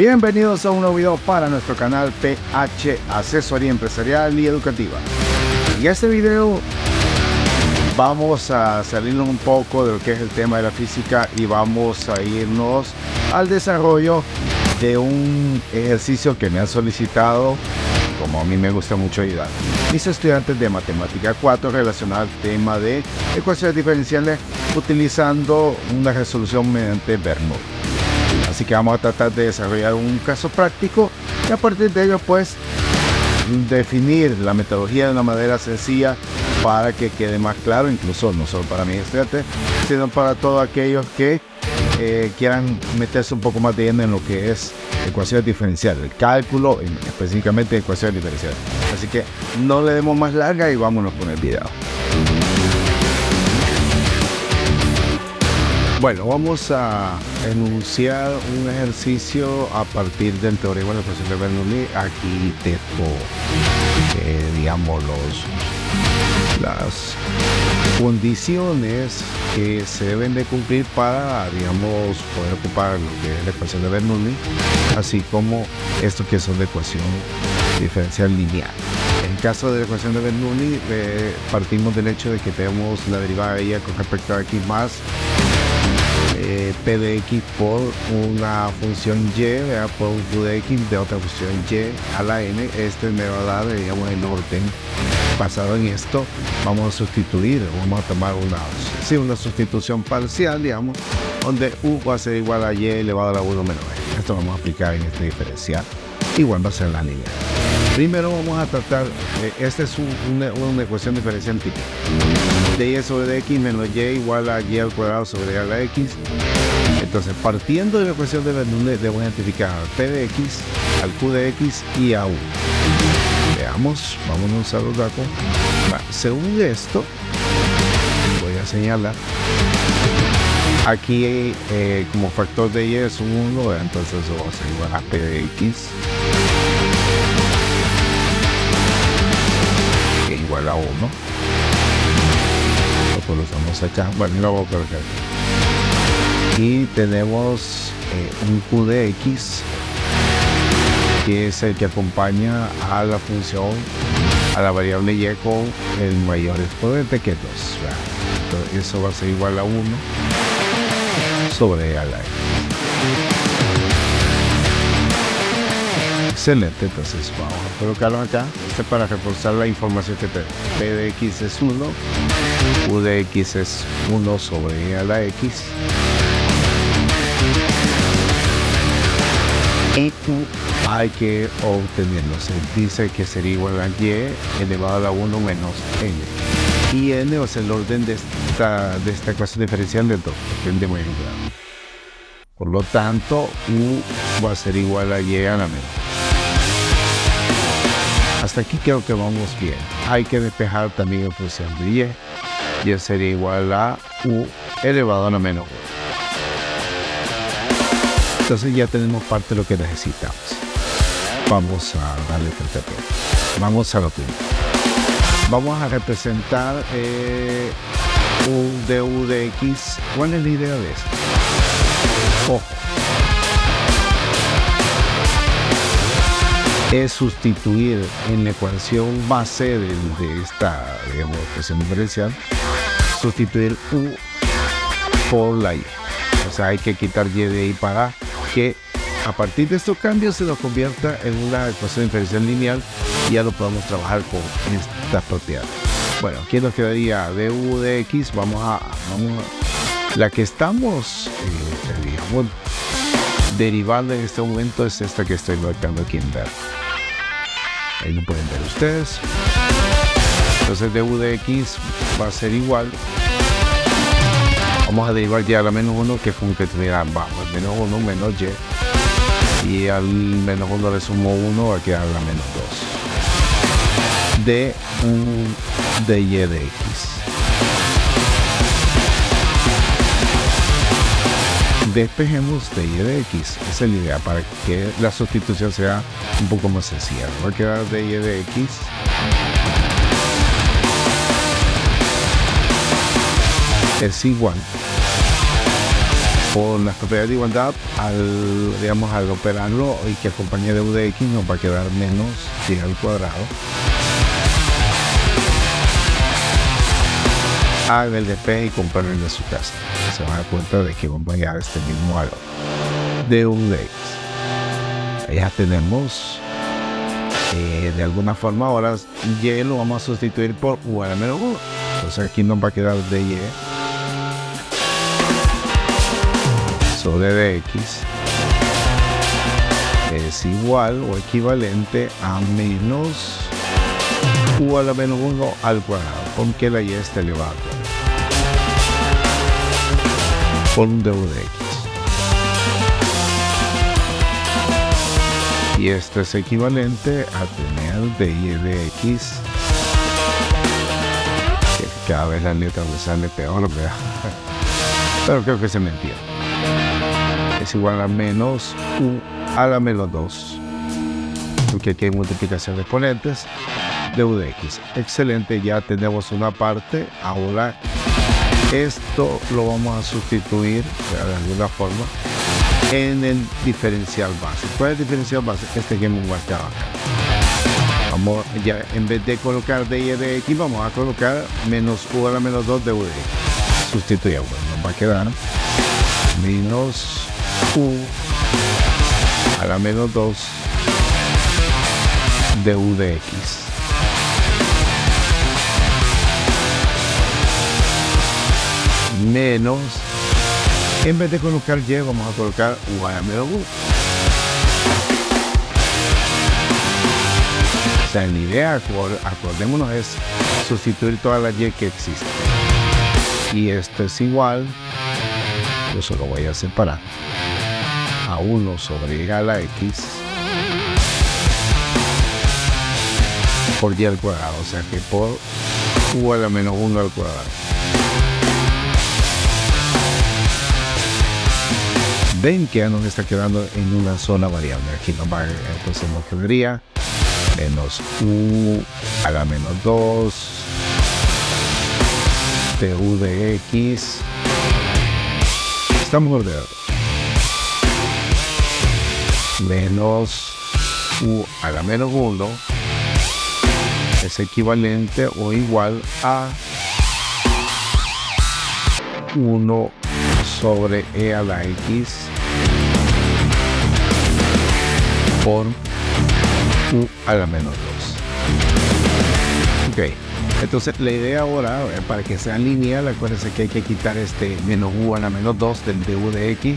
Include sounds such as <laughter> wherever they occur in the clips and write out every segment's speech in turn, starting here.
Bienvenidos a un nuevo video para nuestro canal PH Asesoría Empresarial y Educativa. En este video vamos a salirnos un poco de lo que es el tema de la física y vamos a irnos al desarrollo de un ejercicio que me han solicitado como a mí me gusta mucho ayudar. Mis estudiantes de Matemática 4 relacionado al tema de ecuaciones diferenciales utilizando una resolución mediante Bernoulli. Así que vamos a tratar de desarrollar un caso práctico y a partir de ello pues definir la metodología de una manera sencilla para que quede más claro, incluso no solo para mis estudiantes, sino para todos aquellos que eh, quieran meterse un poco más de lleno en lo que es ecuaciones diferenciales, el cálculo, específicamente ecuaciones diferenciales. Así que no le demos más larga y vámonos con el video. Bueno, vamos a enunciar un ejercicio a partir del teorema de la ecuación de Bernoulli. Aquí eh, digamos, las condiciones que se deben de cumplir para, digamos, poder ocupar lo que es la ecuación de Bernoulli, así como esto que son de ecuación diferencial lineal. En el caso de la ecuación de Bernoulli, eh, partimos del hecho de que tenemos la derivada de ella con respecto a x más eh, p de x por una función y, por un q de x de otra función y a la n. Este me va a dar, digamos, el orden basado en esto, vamos a sustituir, vamos a tomar una, sí, una sustitución parcial, digamos, donde u va a ser igual a y elevado a la 1 menos b. Esto vamos a aplicar en este diferencial. Igual va a ser la línea. Primero vamos a tratar, eh, esta es una, una, ecuación diferencial típica. de y sobre x menos y igual a y al cuadrado sobre a la x. Entonces, partiendo de la ecuación de Bernoulli, debo identificar a p de x, al q de x y a u. Veamos, vámonos a los datos. según esto, voy a señalar. Aquí eh, como factor de y es un 1, entonces eso va a igual a p de x. Que igual a 1. Lo colocamos acá. Bueno, lo voy a colocar. Y tenemos eh, un q de x que es el que acompaña a la función, a la variable y con el mayor exponente que 2. Entonces, eso va a ser igual a 1 sobre a Excelente, entonces vamos a colocarlo acá. Este para reforzar la información que tenemos. P de x es 1, U de x es 1 sobre a la x. Y hay que obtenerlo. Se dice que sería igual a y elevado a la 1 menos n. Y n es el orden de esta, de esta ecuación diferencial del 2, depende muy grado. Por lo tanto, u va a ser igual a y a la menos. Hasta aquí creo que vamos bien. Hay que despejar también en función de y. Y sería igual a u elevado a la menos 1. Entonces ya tenemos parte de lo que necesitamos vamos a darle temperatura. Vamos a lo primero. Vamos a representar eh, un du de x. ¿Cuál es la idea de esto? Ojo. Es sustituir en la ecuación base de, de esta, digamos, ecuación diferencial, sustituir u por la y. O sea, hay que quitar y de y para que a partir de estos cambios se nos convierta en una ecuación diferencial lineal y ya lo podemos trabajar con estas propiedades. Bueno, aquí nos quedaría du de x, vamos a, vamos la que estamos, eh, derivando en este momento es esta que estoy marcando aquí en verde. Ahí lo pueden ver ustedes. Entonces du de x va a ser igual. Vamos a derivar ya a la menos 1 que que tuviera, vamos, menos 1 menos y y al menos 1 le sumo 1 va a quedar la menos 2 de un de y de x despejemos de y de x esa es la idea para que la sustitución sea un poco más sencilla va a quedar de y de x es igual por las propiedades de igualdad, al, digamos, al operarlo y que acompañe de u de x nos va a quedar menos y al cuadrado. Haga el de P y compare el de su casa. Se va a dar cuenta de que vamos a llegar a este mismo valor de u de x. Ya tenemos eh, de alguna forma ahora y lo vamos a sustituir por menos 1. Entonces aquí nos va a quedar dy sobre dx es igual o equivalente a menos u a la menos 1 al cuadrado, porque la y está elevada por un du de x. Y esto es equivalente a tener dy de x, que cada vez la letra me sale peor, ¿verdad? <laughs> pero creo que se me entiende es igual a menos u a la menos 2. Porque aquí hay multiplicación de exponentes de u de x. Excelente, ya tenemos una parte. Ahora esto lo vamos a sustituir de alguna forma en el diferencial base. ¿Cuál es el diferencial base? Este que hemos marcado acá. Vamos, ya en vez de colocar dy de x, vamos a colocar menos u a la menos 2 de u de x. Sustituyamos, nos va a quedar menos u a la menos 2 de u de x. Menos, en vez de colocar y, vamos a colocar u a la menos u. O sea, la idea, acordémonos, es sustituir todas las y que existen. Y esto es igual, yo solo voy a separar a 1 sobre y a la x por y al cuadrado, o sea que por u a la menos 1 al cuadrado. Ven que ya nos está quedando en una zona variable. Aquí nos va, entonces nos quedaría menos u a la menos 2 de u de x. Estamos ordenados menos u a la menos 1 es equivalente o igual a 1 sobre e a la x por u a la menos 2. Ok, entonces la idea ahora, eh, para que sea lineal, acuérdense que hay que quitar este menos u a la menos 2 del du de x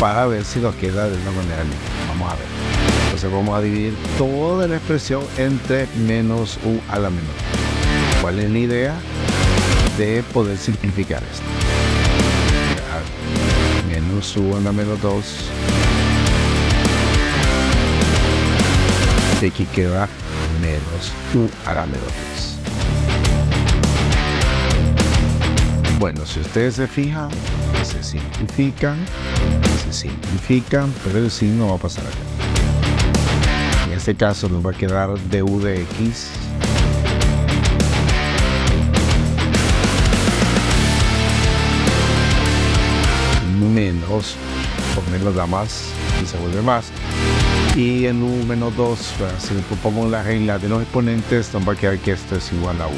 para ver si nos queda de una manera lineal. Vamos a ver. Entonces vamos a dividir toda la expresión entre menos u a la menor. ¿Cuál es la idea? De poder simplificar esto. Menos u a la menos 2. Y aquí queda menos u a la menos 2. Bueno, si ustedes se fijan, se simplifican simplifican, pero el signo va a pasar acá. En este caso nos va a quedar du de x menos, por menos da más y se vuelve más. Y en u menos 2, si le propongo la regla de los exponentes, nos va a quedar que esto es igual a u.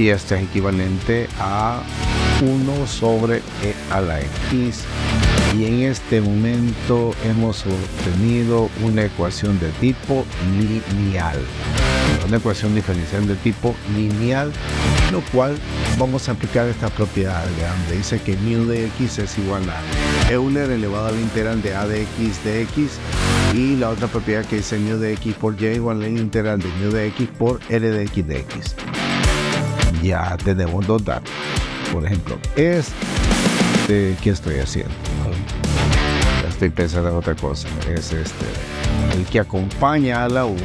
Y esto es equivalente a 1 sobre e a la x y en este momento hemos obtenido una ecuación de tipo lineal una ecuación diferencial de tipo lineal lo cual vamos a aplicar esta propiedad donde dice que mu de x es igual a Euler elevado al integral de a de x de x y la otra propiedad que dice mu de x por y igual al integral de mu de x por r de x de x ya tenemos dos datos por ejemplo, este, ¿qué estoy haciendo? Estoy pensando en otra cosa. Es este, el que acompaña a la U.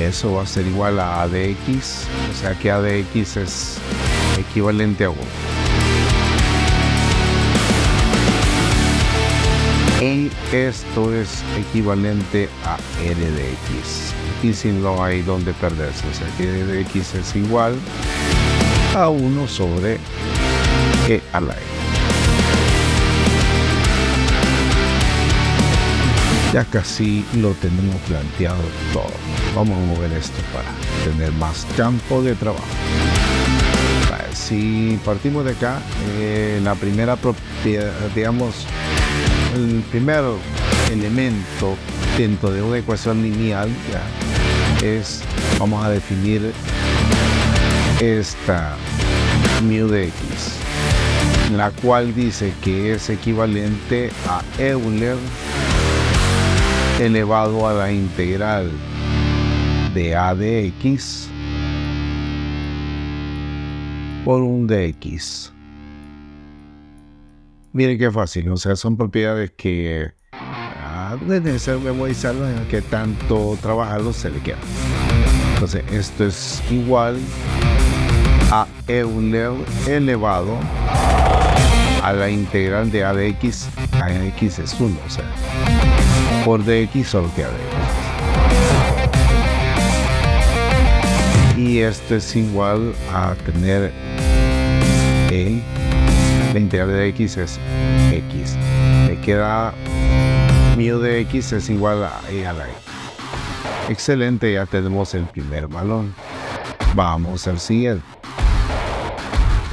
Eso va a ser igual a A de X, o sea que A de X es equivalente a 1. Y esto es equivalente a R de X y si no hay donde perderse. O sea que de x es igual a 1 sobre E a la X. Ya casi lo tenemos planteado todo. Vamos a mover esto para tener más campo de trabajo. Si partimos de acá, eh, la primera propiedad, digamos, el primer elemento dentro de una ecuación lineal es, vamos a definir esta mu de x, la cual dice que es equivalente a Euler elevado a la integral de a de x por un dx. Miren qué fácil, o sea, son propiedades que ah, es necesario memorizarlo, que tanto trabajarlo se le queda. Entonces, esto es igual a Euler elevado a la integral de a de x, a x es 1, o sea, por dx dx. Y esto es igual a tener e, la integral de x es x. Me queda mu de x es igual a e a la x. Excelente, ya tenemos el primer balón. Vamos al siguiente.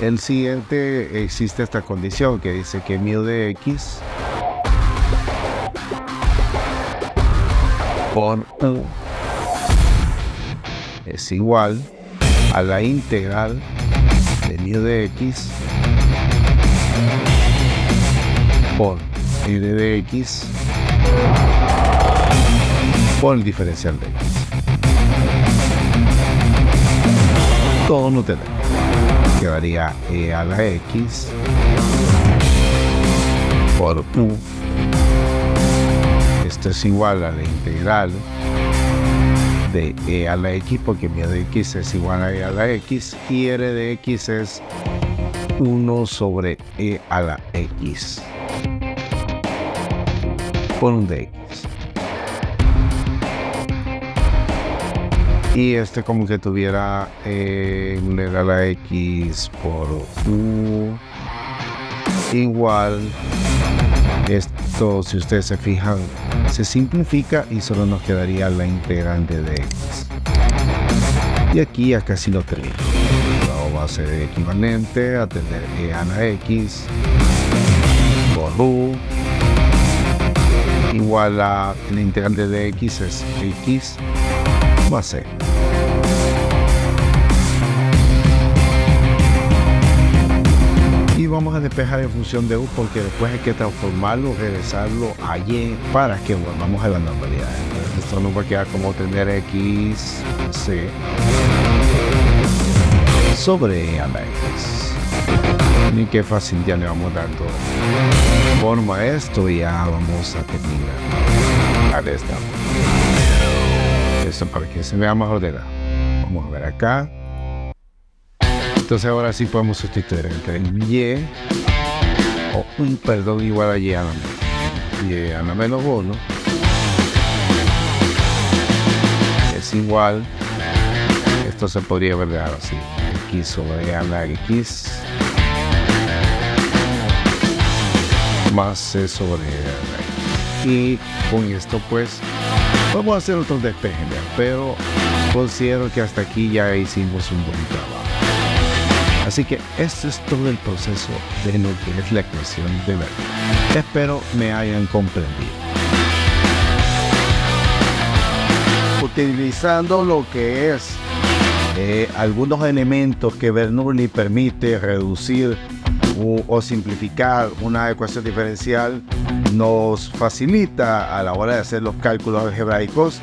El siguiente existe esta condición que dice que mu de x por u es igual a la integral de mu de x por y de x por el diferencial de x. Todo no tenemos. Quedaría e a la x por u. Es igual a la integral de e a la x porque mi de x es igual a e a la x y r de x es 1 sobre e a la x por un de x. Y este como que tuviera eh, a la x por u igual esto si ustedes se fijan se simplifica y solo nos quedaría la integrante de x. Y aquí ya casi lo tenemos va a ser equivalente a tener e a la x por u. Igual a la integrante de x es x va a vamos a despejar en función de u porque después hay que transformarlo, regresarlo a y para que volvamos a la normalidad. esto nos va a quedar como tener x c sobre a la x. Y qué fácil ya le vamos dando forma a esto y ya vamos a terminar. Ahí está. Esto para que se vea más ordenado. Vamos a ver acá. Entonces ahora sí podemos sustituir entre y o un perdón igual a y a la menos. Y a la menos 1 es igual. Esto se podría ver así. X sobre a la x más c sobre la y con esto pues vamos a hacer otro despeje pero considero que hasta aquí ya hicimos un buen trabajo Así que este es todo el proceso de lo que es la ecuación de Bernoulli. Espero me hayan comprendido. Utilizando lo que es eh, algunos elementos que Bernoulli permite reducir o simplificar una ecuación diferencial nos facilita a la hora de hacer los cálculos algebraicos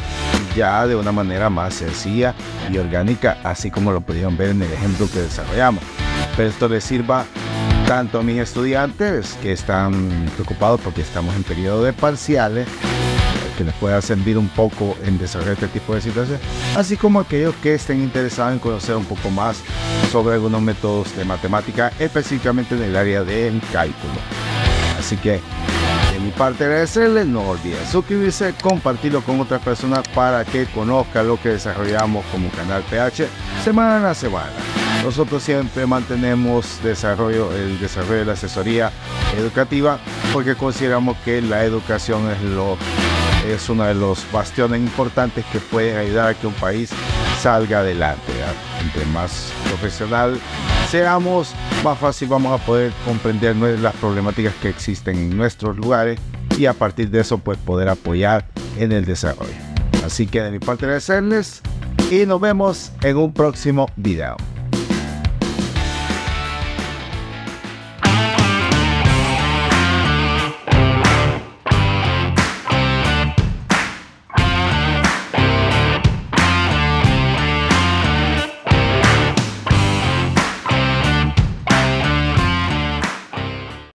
ya de una manera más sencilla y orgánica, así como lo pudieron ver en el ejemplo que desarrollamos. Pero esto les sirva tanto a mis estudiantes que están preocupados porque estamos en periodo de parciales, que les pueda servir un poco en desarrollar este tipo de situaciones, así como aquellos que estén interesados en conocer un poco más sobre algunos métodos de matemática, específicamente en el área del cálculo. Así que mi parte agradecerles, no olviden suscribirse, compartirlo con otras personas para que conozcan lo que desarrollamos como canal PH semana a semana. nosotros siempre mantenemos desarrollo, el desarrollo de la asesoría educativa porque consideramos que la educación es, lo, es uno de los bastiones importantes que pueden ayudar a que un país salga adelante. Entre más profesional seamos, más fácil vamos a poder comprender las problemáticas que existen en nuestros lugares y a partir de eso pues poder apoyar en el desarrollo. Así que de mi parte agradecerles y nos vemos en un próximo video.